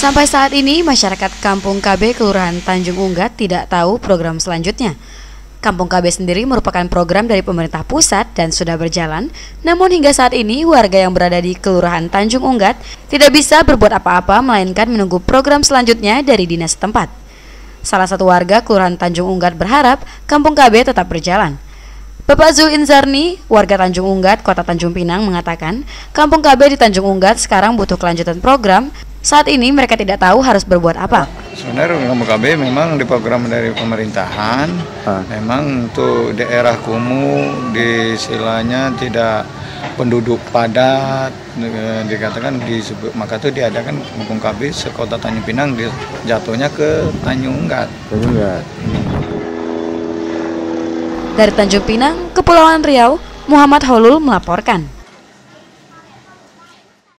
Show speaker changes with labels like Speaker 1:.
Speaker 1: Sampai saat ini, masyarakat Kampung KB Kelurahan Tanjung Unggat tidak tahu program selanjutnya. Kampung KB sendiri merupakan program dari pemerintah pusat dan sudah berjalan, namun hingga saat ini warga yang berada di Kelurahan Tanjung Unggat tidak bisa berbuat apa-apa melainkan menunggu program selanjutnya dari dinas tempat. Salah satu warga Kelurahan Tanjung Unggat berharap Kampung KB tetap berjalan. Bapak Zul Inzarni, warga Tanjung Unggat, Kota Tanjung Pinang mengatakan, Kampung KB di Tanjung Unggat sekarang butuh kelanjutan program. Saat ini mereka tidak tahu harus berbuat apa.
Speaker 2: Sebenarnya Kampung KB memang di program dari pemerintahan,
Speaker 3: Ah.
Speaker 2: memang untuk daerah kumuh di silanya tidak penduduk padat, eh, dikatakan disebut maka itu diadakan Kampung KB sekota Tanjung Pinang di, jatuhnya ke Tanjung Unggat.
Speaker 3: Tanjung Unggat.
Speaker 1: Dari Tanjung Pinang, Kepulauan Riau, Muhammad Holul melaporkan.